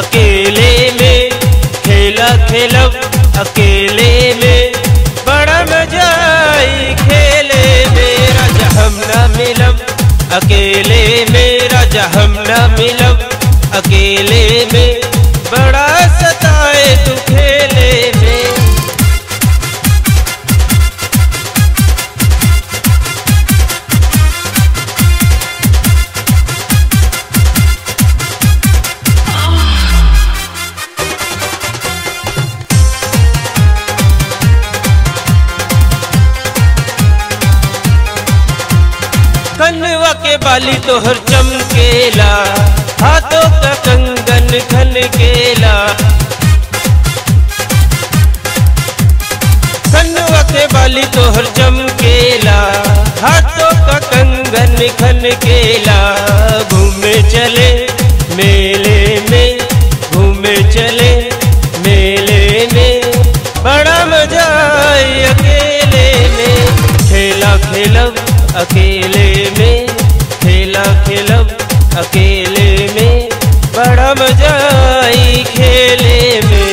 अकेले में खेला खेलब अकेले में बड़ा मज़ा आई खेले मेरा हम न मिलम, अकेले मेरा हम न मिलम, अकेले में बाली तोहर चमकेला, हाथों का कंगन घन केला कनवा बाली तोहर चमकेला, हाथों का कंगन घन केला घूमे चले मेले अकेले में बड़ा मज़ा आई खेले में।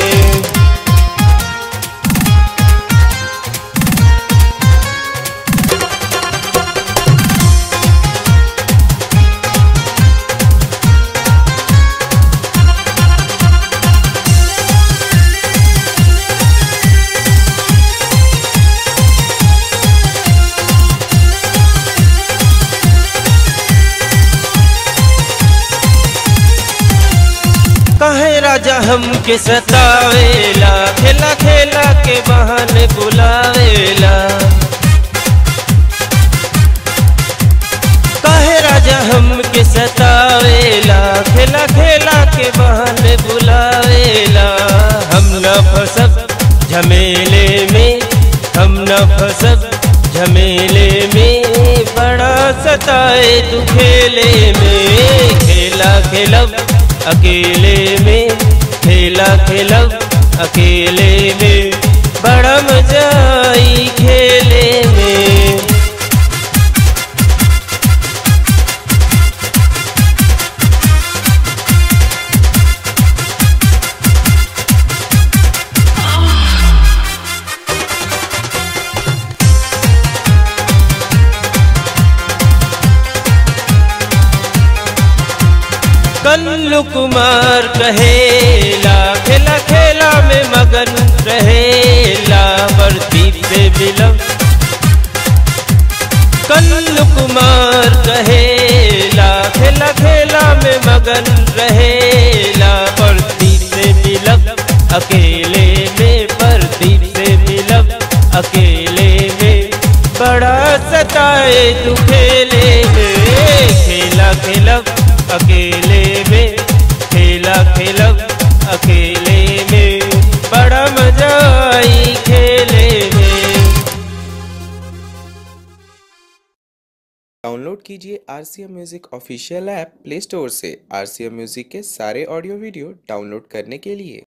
राजा हमके सतावेला। खेला खेला के बहाने बुलावेला। कहे राजा हमके सतावेला? खेला खेला के बहाने बुलावेला। हम न फसब झमेले में, हम न फसब झमेले में। बड़ा सताए तू खेले में। खेला, खेलब अकेले में। खेला खेला अकेले में। कल्लू कुमार कहेला, खेला खेला में मगन रहेला वर्दीप से मिलब कल्लू कुमार कहेला, खेला खेला में मगन रहेला प्रदीप से मिलब अकेले में प्रदीप से मिलब अकेले में बड़ा सताए तू खेले में। खेला खेलब अकेले में, खेला खेलब अकेले में, बड़ा मज़ा आई खेले में। डाउनलोड कीजिए R C M music official app play store से। आर सी एम म्यूज़िक के सारे ऑडियो वीडियो डाउनलोड करने के लिए।